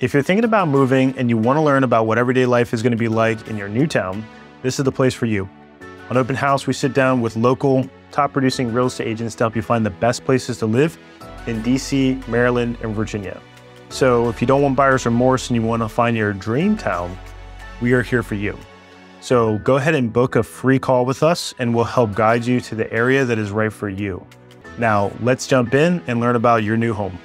If you're thinking about moving and you want to learn about what everyday life is going to be like in your new town, this is the place for you. On Open House, we sit down with local, top producing real estate agents to help you find the best places to live in DC, Maryland, and Virginia. So if you don't want buyer's remorse and you want to find your dream town, we are here for you. So go ahead and book a free call with us and we'll help guide you to the area that is right for you. Now, let's jump in and learn about your new home.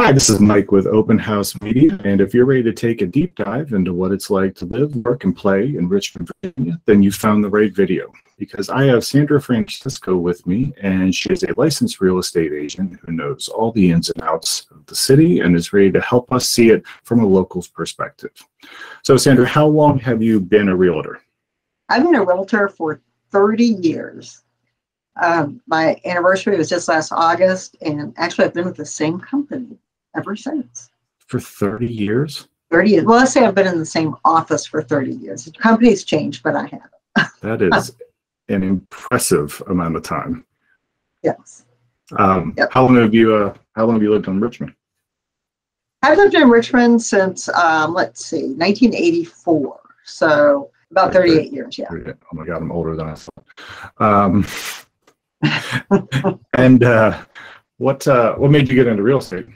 Hi, this is Mike with Open House Media, and if you're ready to take a deep dive into what it's like to live, work, and play in Richmond, Virginia, then you found the right video. Because I have Sandra Francisco with me, and she is a licensed real estate agent who knows all the ins and outs of the city and is ready to help us see it from a local's perspective. So, Sandra, how long have you been a realtor? I've been a realtor for 30 years. Um, my anniversary was just last August, and actually, I've been with the same company ever since. For 30 years? 30 years. Well, let's say I've been in the same office for 30 years. The company's changed, but I haven't. That is an impressive amount of time. yes. Um, Yep. How long have you uh, How long have you lived in Richmond? I've lived in Richmond since, um, let's see, 1984. So about 38 years, yeah. Oh my God, I'm older than I thought. Um, and uh, what uh, what made you get into real estate?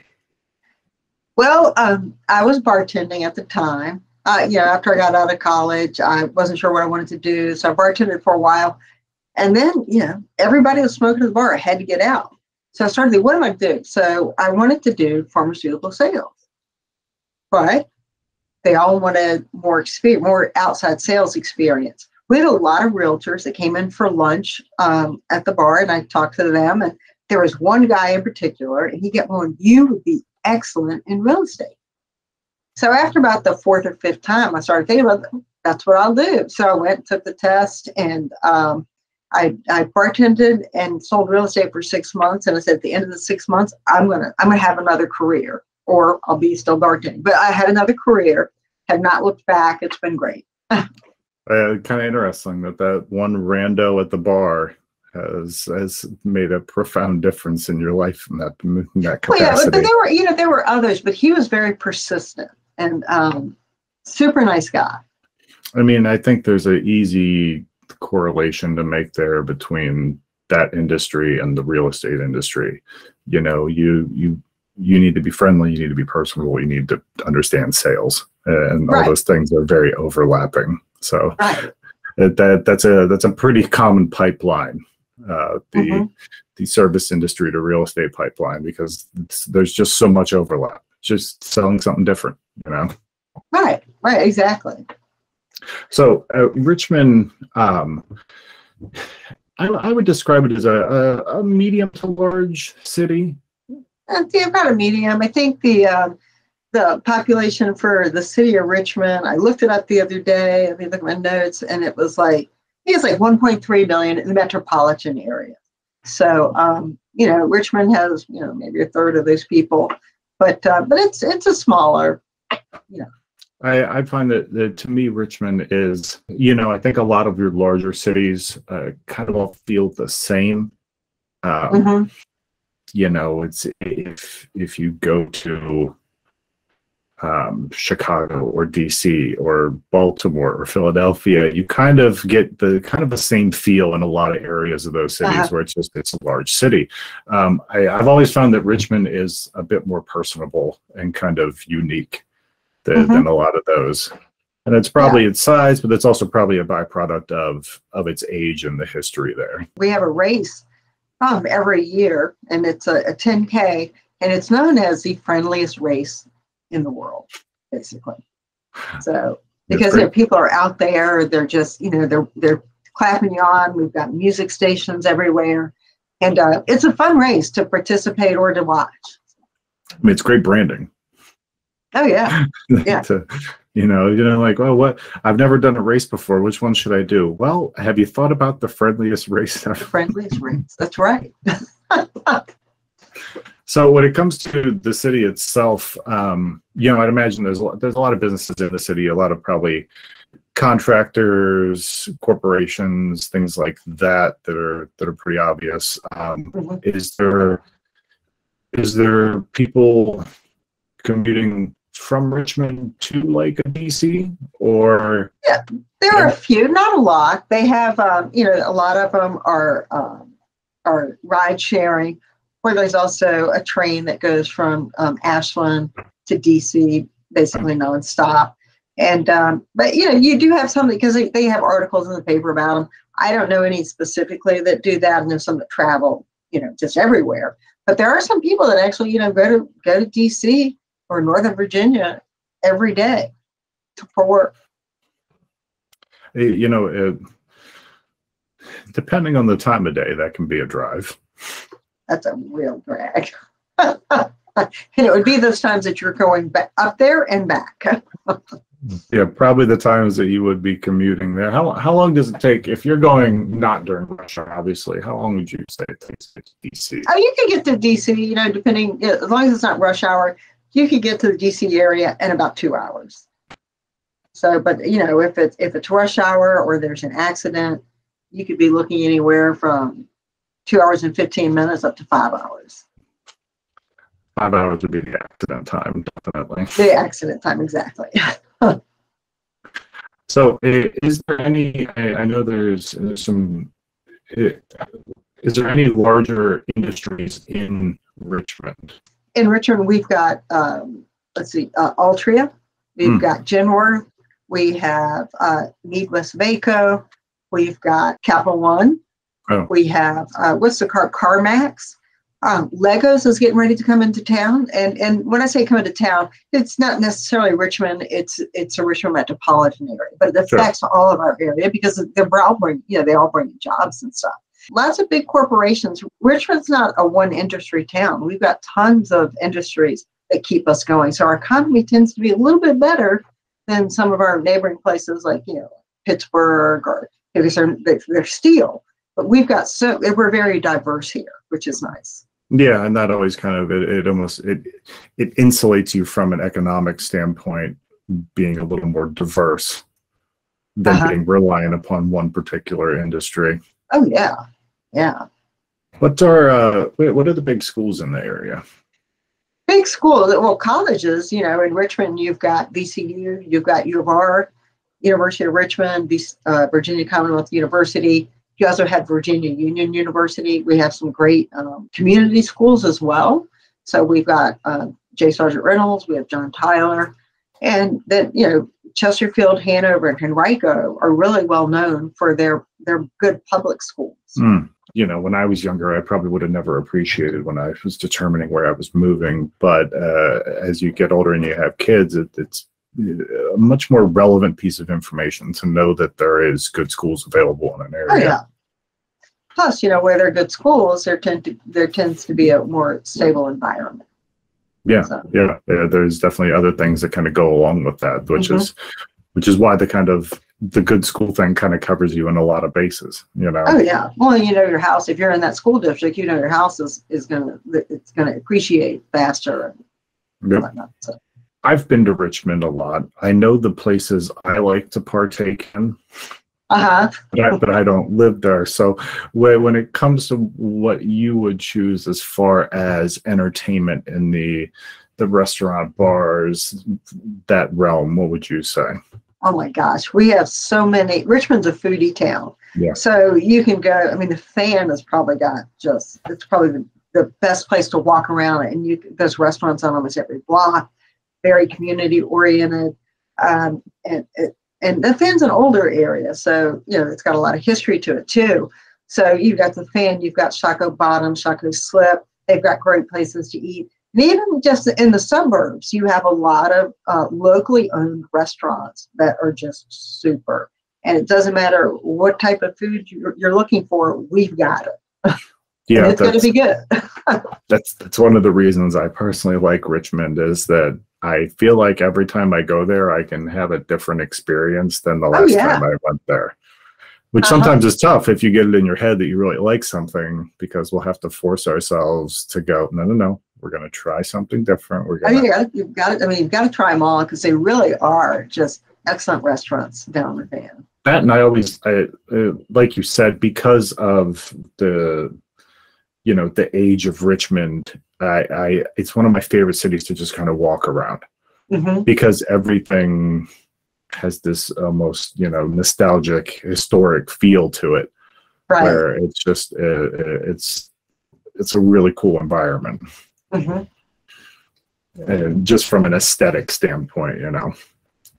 Well, um, I was bartending at the time. Uh, you know, after I got out of college, I wasn't sure what I wanted to do, so I bartended for a while. And then, you know, everybody was smoking at the bar. I had to get out, so I started thinking, what do I do? So I wanted to do pharmaceutical sales, but they all wanted more experience, more outside sales experience. We had a lot of realtors that came in for lunch um, at the bar, and I talked to them. And there was one guy in particular, and he kept going, "You would be excellent in real estate. So after about the fourth or fifth time, I started thinking about that's what I'll do. So I went, took the test, and um, I, I bartended and sold real estate for six months. And I said, at the end of the six months, I'm gonna I'm gonna have another career, or I'll be still bartending. But I had another career, have not looked back. It's been great. Uh, kind of interesting that that one rando at the bar has has made a profound difference in your life in that in that capacity. Well, yeah, but there were you know there were others, but he was very persistent and um, super nice guy. I mean, I think there's an easy correlation to make there between that industry and the real estate industry. You know, you you you need to be friendly, you need to be personable, you need to understand sales, and all those things are very overlapping. So Right. that, that that's a that's a pretty common pipeline. Uh, the Mhm. the service industry to real estate pipeline because there's just so much overlap. Just selling something different, you know. Right. Right. Exactly. So uh, Richmond, um, I, I would describe it as a, a, a medium to large city. Uh, yeah, about a medium. I think the um, the population for the city of Richmond. I looked it up the other day. I look at my notes, and it was like Think it's like 1.3 million in the metropolitan area. So um, you know, Richmond has you know maybe a third of those people, but uh, but it's it's a smaller. you know, I, I find that, that to me, Richmond is, you know, I think a lot of your larger cities uh, kind of all feel the same. Um, Mhm. You know, it's if if you go to um, Chicago or DC or Baltimore or Philadelphia, you kind of get the kind of the same feel in a lot of areas of those cities Uh-huh. where it's just it's a large city. Um, I, I've always found that Richmond is a bit more personable and kind of unique than, Mhm. than a lot of those. And it's probably its size, but it's also probably a byproduct of of its age and the history there. We have a race um, every year, and it's a, a 10k, and it's known as the friendliest race in the world, basically. So because there, people are out there, they're just you know they're they're clapping you on. We've got music stations everywhere, and uh, it's a fun race to participate or to watch. I mean, it's great branding. Oh yeah, Yeah. to You know, you know, like, oh, what? I've never done a race before. Which one should I do? Well, have you thought about the friendliest race ever? Friendliest race. That's right. So when it comes to the city itself, um, you know, I'd imagine there's a lot, there's a lot of businesses in the city, a lot of probably contractors, corporations, things like that that are that are pretty obvious. Um, is there is there people commuting from Richmond to like a DC or Yeah, There are a few, not a lot. They have, um, you know, a lot of them are um, are ride sharing. There's also a train that goes from um, Ashland to DC, basically nonstop. And um, but you know, you do have some because they, they have articles in the paper about them. I don't know any specifically that do that, and there's some that travel, you know, just everywhere. But there are some people that actually, you know, go to go to DC or Northern Virginia every day to, for work. you know, it, depending on the time of day, that can be a drive. That's a real drag. and it would be those times that you're going back up there and back. Yeah, probably the times that you would be commuting there. How how long does it take if you're going not during rush hour? Obviously, how long would you say it takes to get to DC? Oh, you can get to DC, you know, depending as long as it's not rush hour, you could get to the DC area in about two hours. So, but you know, if it's if it's rush hour or there's an accident, you could be looking anywhere from two hours and fifteen minutes up to five hours. Five hours would be the accident time, definitely. The accident time exactly. So, is there any? I, know there's, there's some. Is there any larger industries in Richmond? in Richmond, we've got, um, let's see, uh, Altria, we've Hmm. got Genworth, we have uh, MeadWestvaco, we've got Capital One, Oh. we have uh, what's the car? CarMax. Um, Legos is getting ready to come into town, and and when I say come into town, it's not necessarily Richmond. It's it's a Richmond metropolitan area, but it Sure. affects all of our area because they're all bring you know they all bring jobs and stuff lots of big corporations. Richmond's not a one industry town. We've got tons of industries that keep us going. So our economy tends to be a little bit better than some of our neighboring places like, you know, Pittsburgh or because they're, they're steel. But we've got so, we're very diverse here, which is nice. Yeah, and that always kind of it, it almost it it insulates you from an economic standpoint, being a little more diverse than Uh-huh. being reliant upon one particular industry. Oh, yeah. Yeah. What are uh, what are the big schools in the area? big schools, well, colleges, you know, in Richmond, you've got VCU, you've got U of R, University of Richmond, uh, Virginia Commonwealth University. You also had Virginia Union University. We have some great um, community schools as well. So we've got uh, J. Sargent Reynolds, we have John Tyler, and then, you know, Chesterfield, Hanover, and Henrico are really well known for their, their good public schools. Hmm. You know, when I was younger, I probably would have never appreciated when I was determining where I was moving. But uh, as you get older and you have kids, it, it's a much more relevant piece of information to know that there is good schools available in an area. Oh yeah. Plus, you know, where there are good schools, there tend to there tends to be a more stable environment. Yeah, So- yeah, yeah. There's definitely other things that kind of go along with that, which Mhm. is, which is why the kind of the good school thing kind of covers you in a lot of bases. You know. Oh yeah. Well, you know your house. If you're in that school district, you know your house is is gonna it's gonna appreciate faster and Yep. whatnot. So I've been to Richmond a lot. I know the places I like to partake in, uh huh. but I, but I don't live there. So when when it comes to what you would choose as far as entertainment in the the restaurant bars that realm, what would you say? Oh my gosh, we have so many. Richmond's a foodie town. Yeah. So you can go. I mean, the fan has probably got just. It's probably the, the best place to walk around, and you there's restaurants on almost every block. Very community oriented, um, and and the fan's an older area, so you know it's got a lot of history to it too. So you've got the fan, you've got Shockoe Bottom, Shockoe Slip. They've got great places to eat. And even just in the suburbs, you have a lot of uh, locally owned restaurants that are just super. And it doesn't matter what type of food you're, you're looking for, we've got it. Yeah, it's going to be good. that's that's one of the reasons I personally like Richmond is that I feel like every time I go there, I can have a different experience than the Oh, last yeah. time I went there. Which Uh-huh. sometimes is tough if you get it in your head that you really like something because we'll have to force ourselves to go, no, no, no, we're going to try something different. We're gonna- I mean, to, you've got to, I mean, you've got to try them all because they really are just excellent restaurants down the fan. that. And I always, I, uh, like you said, because of the, you know, the age of Richmond, I, I, it's one of my favorite cities to just kind of walk around. hmm because everything has this almost you know nostalgic historic feel to it Right. where it's just uh, uh, it's it's a really cool environment hmm and just from an aesthetic standpoint you know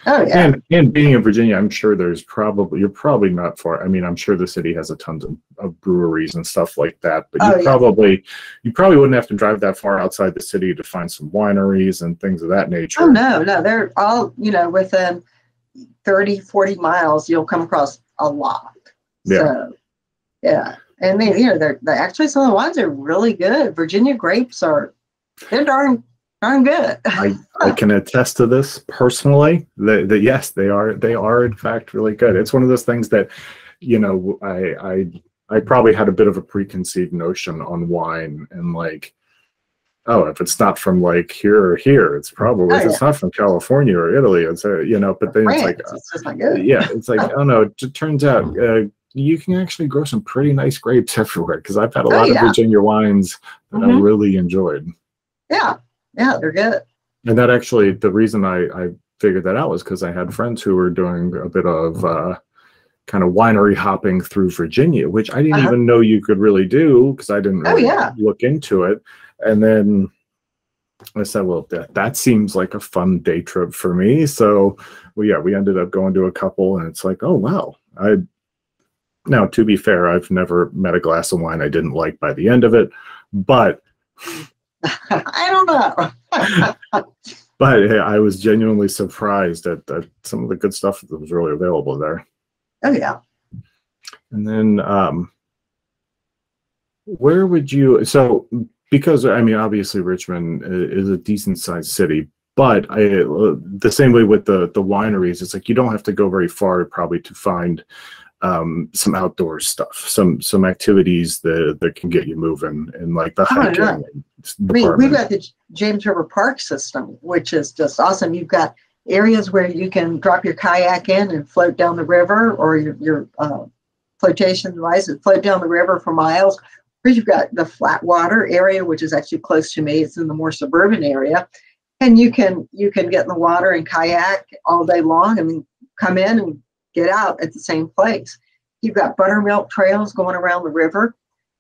Oh yeah. and and being in virginia i'm sure there's probably you're probably not far i mean i'm sure the city has a tons of, of breweries and stuff like that but you Oh, yeah. probably you probably wouldn't have to drive that far outside the city to find some wineries and things of that nature Oh no, no, they're all, you know, within 30, 40 miles, you'll come across a lot. Yeah. So, yeah. And they, you know, they're, they actually some of the wines are really good. Virginia grapes are, they're darn, darn good. I, I can attest to this personally that, that yes they are they are in fact really good it's one of those things that you know I, I i probably had a bit of a preconceived notion on wine and like oh if it's not from like here or here it's probably Oh, if it's not from california or italy it's uh, you know but then France, it's like it's just not good. yeah it's like oh no it turns out uh, you can actually grow some pretty nice grapes everywhere because i've had a Oh, lot yeah. of virginia wines that i Mhm. really enjoyed Yeah. Yeah, they're good. and that actually, the reason I, I figured that out was because I had friends who were doing a bit of uh, kind of winery hopping through Virginia, which I didn't Uh-huh. even know you could really do because I didn't Oh, really yeah. look into it. And then I said, well, that, that seems like a fun day trip for me. So, well, yeah, we ended up going to a couple, and it's like, oh, wow. I now, to be fair, I've never met a glass of wine I didn't like by the end of it, but I don't know. but hey, I was genuinely surprised at, at some of the good stuff that was really available there. oh yeah. And then, um, where would you? So, because I mean, obviously, Richmond is a decent sized city, but I, the same way with the the wineries, it's like you don't have to go very far probably to find um, some outdoor stuff, some some activities that that can get you moving, and like the Oh, yeah. Hiking. We've got the James River Park system, which is just awesome. You've got areas where you can drop your kayak in and float down the river, or your, your uh, flotation devices float down the river for miles. Or you've got the flat water area, which is actually close to me. It's in the more suburban area, and you can you can get in the water and kayak all day long, and come in and get out at the same place. You've got buttermilk trails going around the river.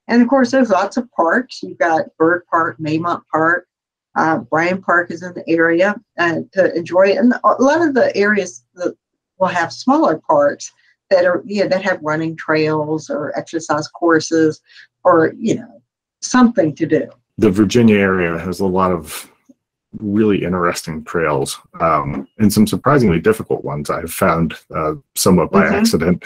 And of course, there's lots of parks. You've got Byrd Park, Maymont Park, uh, Bryan Park is in the area uh, to enjoy. And a lot of the areas that will have smaller parks that are, know, that have running trails or exercise courses or, you know, something to do. the Virginia area has a lot of really interesting trails um, and some surprisingly difficult ones I've found uh, somewhat by Mhm. accident.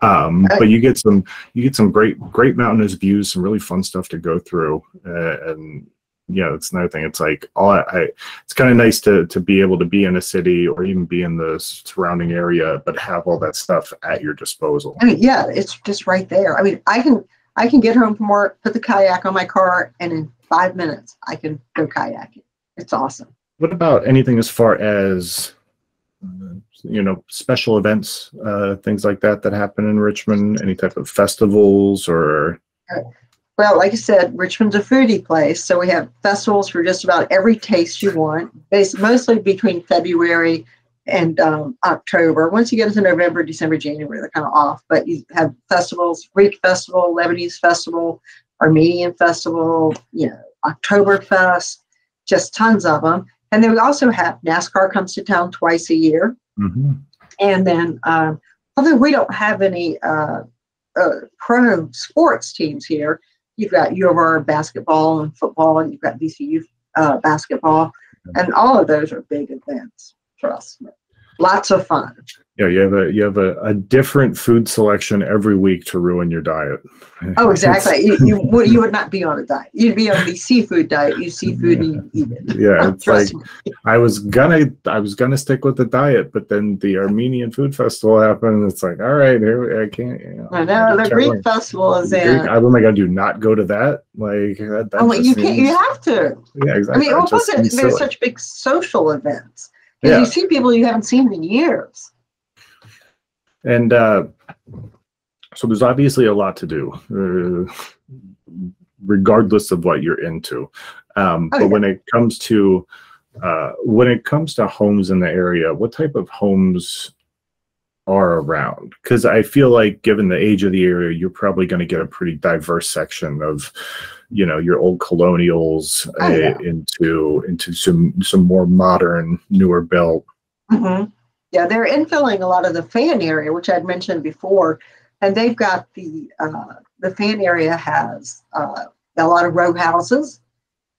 Um, Uh, but you get some you get some great great mountainous views, some really fun stuff to go through, uh, and yeah, it's another thing. It's like all I, I it's kind of nice to to be able to be in a city or even be in the surrounding area, but have all that stuff at your disposal. I mean, yeah, it's just right there. I mean, I can I can get home from work, put the kayak on my car, and in five minutes I can go kayaking. It's awesome. What about anything as far as uh, you know special events, uh, things like that that happen in Richmond? Any type of festivals or Well, like I said, Richmond's a foodie place, so we have festivals for just about every taste you want. Based mostly between February and um, October. Once you get into November, December, January, they're kind of off. But you have festivals: Greek Festival, Lebanese Festival, Armenian Festival, you know, Oktoberfest, just tons of them. And then we also have NASCAR comes to town twice a year. And then, um, although we don't have any uh, uh, pro sports teams here, you've got U of R basketball and football, and you've got VCU uh, basketball, and all of those are big events. Trust me. Lots of fun. Yeah, you have a you have a, a different food selection every week to ruin your diet. Oh, exactly. you, you would you would not be on a diet. You'd be on the seafood diet. You see food and you eat it. Yeah, it's like I was gonna I was gonna stick with the diet, but then the Armenian Food Festival happened. It's like, all right, here I can't. You know, I know the Greek festival is in. Greek, am like, I gonna do? Not go to that? Like that? that oh, you can't. You have to. Yeah, exactly. I mean, it wasn't. There's such big social events. Yeah. You see people you haven't seen in years. And uh, so there's obviously a lot to do, uh, regardless of what you're into. Um, oh, but yeah. when it comes to uh, when it comes to homes in the area, what type of homes are around? Because I feel like, given the age of the area, you're probably going to get a pretty diverse section of, you know, your old colonials oh, yeah. uh, into into some some more modern, newer built. Mm-hmm. Yeah, they're infilling a lot of the fan area, which I'd mentioned before, and they've got the uh, the fan area has uh, a lot of row houses,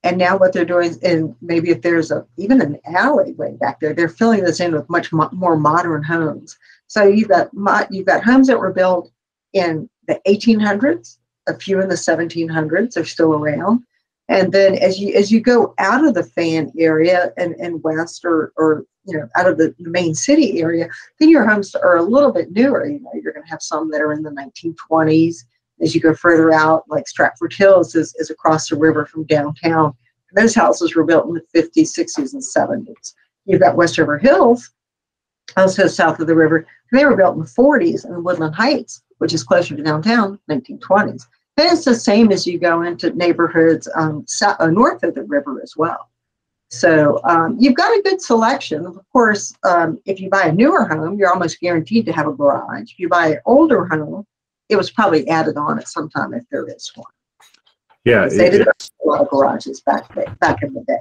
and now what they're doing, and maybe if there's a even an alleyway back there, they're filling this in with much mo- more modern homes. So you've got mo- you've got homes that were built in the 1800s, a few in the 1700s are still around, and then as you as you go out of the fan area and, and west or or you know out of the, the main city area, then your homes are a little bit newer. You know, you're going to have some that are in the 1920s. As you go further out, like Stratford Hills is, is across the river from downtown. Those houses were built in the 50s, 60s, and 70s. You've got Westover Hills, also south of the river. They were built in the 40s, and Woodland Heights, which is closer to downtown, 1920s. And it's the same as you go into neighborhoods um, south, uh, north of the river as well. So um, you've got a good selection. Of course, um, if you buy a newer home, you're almost guaranteed to have a garage. If you buy an older home, it was probably added on at some time if there is one. Yeah, they did a lot of garages back back in the day.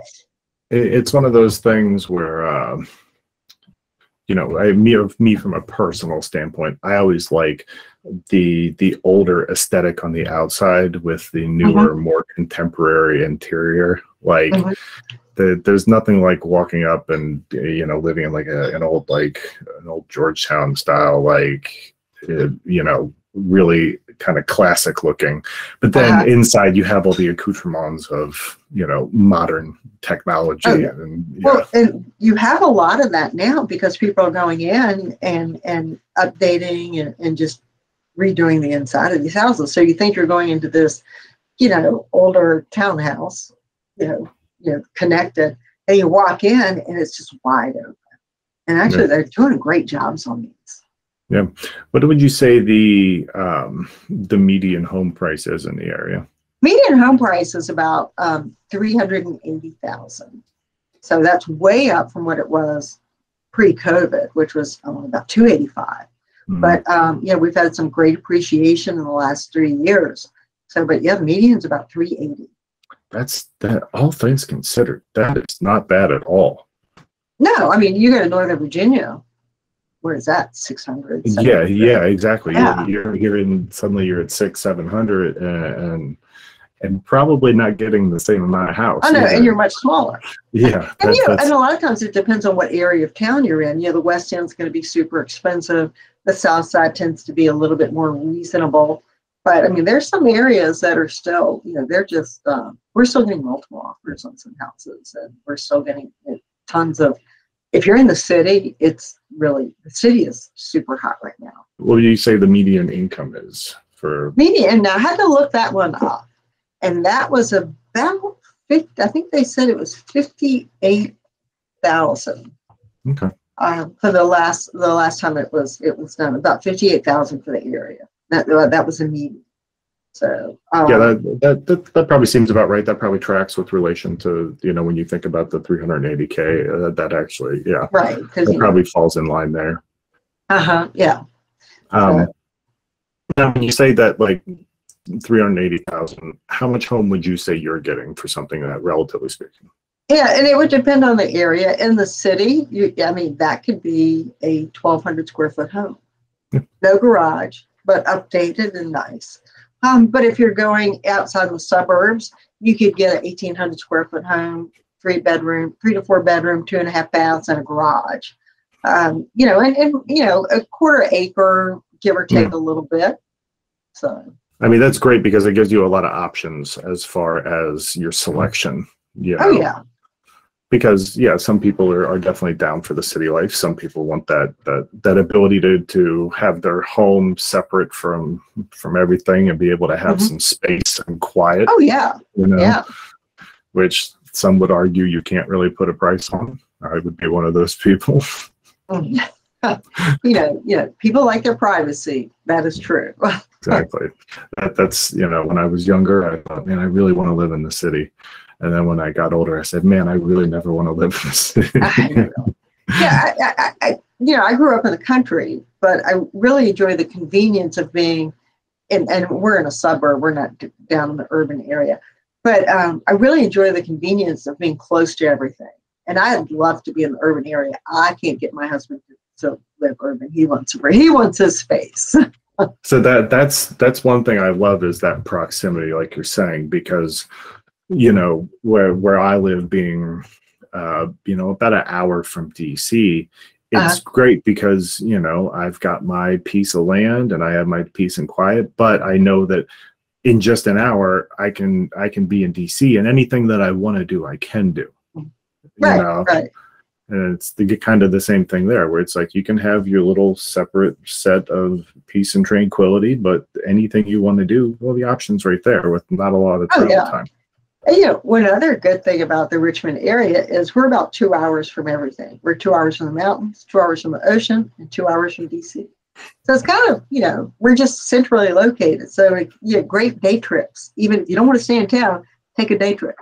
It's one of those things where. Uh, you know, I, me, me from a personal standpoint, I always like the the older aesthetic on the outside with the newer, mm-hmm. more contemporary interior. Like, mm-hmm. the, there's nothing like walking up and you know living in like a, an old like an old Georgetown style, like uh, you know, really kind of classic looking. But then uh-huh. inside you have all the accoutrements of, you know, modern technology. Oh. And, yeah. Well, and you have a lot of that now because people are going in and, and updating and, and just redoing the inside of these houses. So you think you're going into this, you know, older townhouse, you know, you know, connected, and you walk in and it's just wide open. And actually, yeah. they're doing great jobs on these. Yeah. What would you say the um, the median home price is in the area? Median home price is about um, three hundred and eighty thousand. So that's way up from what it was pre-COVID, which was um, about two eighty five. Mm-hmm. But um, yeah, we've had some great appreciation in the last three years. So, but yeah, the median's about three eighty. That's that. All things considered, that is not bad at all. No, I mean you go to Northern Virginia, where is that 600 yeah yeah exactly yeah. You're, you're in suddenly you're at six seven hundred and and probably not getting the same amount of house i know either. and you're much smaller yeah and, you know, and a lot of times it depends on what area of town you're in you know the west end's going to be super expensive the south side tends to be a little bit more reasonable but i mean there's some areas that are still you know they're just um, we're still getting multiple offers on some houses and we're still getting tons of if you're in the city, it's really the city is super hot right now. What do you say the median income is for median? Now I had to look that one up, and that was about 50, I think they said it was fifty-eight thousand. Okay. Uh, for the last the last time it was it was done about fifty-eight thousand for the area. That that was a median. So um, yeah, that, that, that that probably seems about right. That probably tracks with relation to you know when you think about the 380k. Uh, that actually, yeah, right. That probably know. falls in line there. Uh huh. Yeah. Um, now, when you say that like 380,000, how much home would you say you're getting for something that, relatively speaking? Yeah, and it would depend on the area. In the city, you, I mean, that could be a 1,200 square foot home, yeah. no garage, but updated and nice. Um, but if you're going outside the suburbs, you could get an 1,800 square foot home, three bedroom, three to four bedroom, two and a half baths, and a garage. Um, you know, and, and you know, a quarter acre, give or take a little bit. So I mean, that's great because it gives you a lot of options as far as your selection. You know? oh yeah. Because yeah, some people are, are definitely down for the city life. Some people want that that that ability to to have their home separate from from everything and be able to have Mhm. some space and quiet. Oh yeah. You know, Yeah. which some would argue you can't really put a price on. I would be one of those people. You know, you know, people like their privacy. That is true. exactly. That, that's you know, when I was younger, I thought, man, I really want to live in the city. And then when I got older, I said, man, I really never want to live in the city. Yeah, I, I, I, you know, I grew up in the country, but I really enjoy the convenience of being, and, and we're in a suburb, we're not down in the urban area, but um, I really enjoy the convenience of being close to everything. And I'd love to be in the urban area. I can't get my husband to, to live urban. He wants he wants his space. so that that's that's one thing I love is that proximity, like you're saying, because you know where where I live, being uh, you know about an hour from DC, it's Uh-huh. great because you know I've got my piece of land and I have my peace and quiet, but I know that in just an hour I can I can be in DC and anything that I want to do I can do. You right, know? right. And it's the kind of the same thing there, where it's like you can have your little separate set of peace and tranquility, but anything you want to do, well, the option's right there with not a lot of Oh, travel yeah. time. And, you know, one other good thing about the Richmond area is we're about two hours from everything. We're two hours from the mountains, two hours from the ocean, and two hours from DC. So it's kind of, you know, we're just centrally located. So it, you know, great day trips. Even if you don't want to stay in town, take a day trip.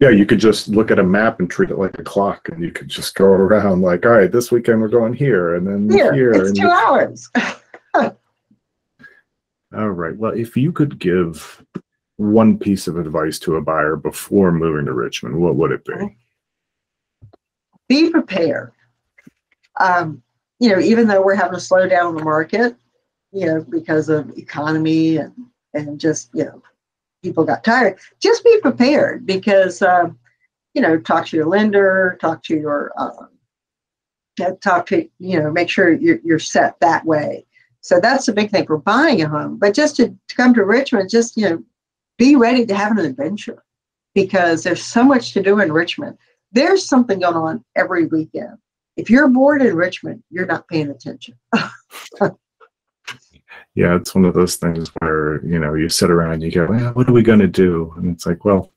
Yeah, you could just look at a map and treat it like a clock, and you could just go around like, all right, this weekend we're going here, and then Here, here. it's two hours. all right. Well, if you could give one piece of advice to a buyer before moving to Richmond, what would it be? Be prepared. Um, you know, even though we're having to slow down the market, you know, because of economy and and just you know, people got tired. Just be prepared because um, you know, talk to your lender, talk to your uh, talk to you know, make sure you're you're set that way. So that's the big thing for buying a home. But just to, to come to Richmond, just you know, be ready to have an adventure because there's so much to do in Richmond. There's something going on every weekend. If you're bored in Richmond, you're not paying attention. Yeah, it's one of those things where, you know, you sit around and you go, well, what are we going to do? And it's like, well,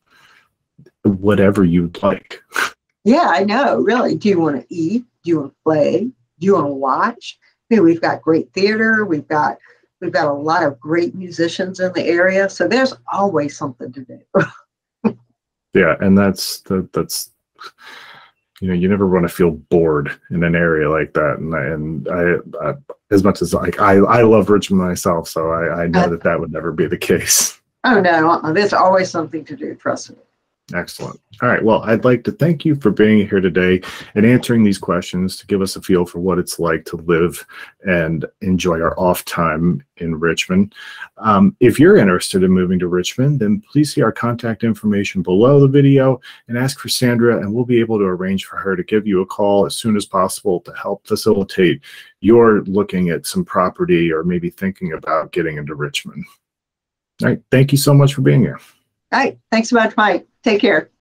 whatever you'd like. Yeah, I know. Really. Do you want to eat? Do you want to play? Do you want to watch? I mean, we've got great theater. We've got we've got a lot of great musicians in the area. So there's always something to do. Yeah, and that's the, that's you know you never want to feel bored in an area like that, and I, and I, I as much as like I I love Richmond myself, so I I know Uh, that that would never be the case. Oh no, there's always something to do. Trust me. Excellent. All right. Well, I'd like to thank you for being here today and answering these questions to give us a feel for what it's like to live and enjoy our off time in Richmond. Um, if you're interested in moving to Richmond, then please see our contact information below the video and ask for Sandra, and we'll be able to arrange for her to give you a call as soon as possible to help facilitate your looking at some property or maybe thinking about getting into Richmond. All right. Thank you so much for being here. All right. Thanks so much, Mike. Take care.